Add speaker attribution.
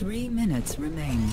Speaker 1: Three minutes remain.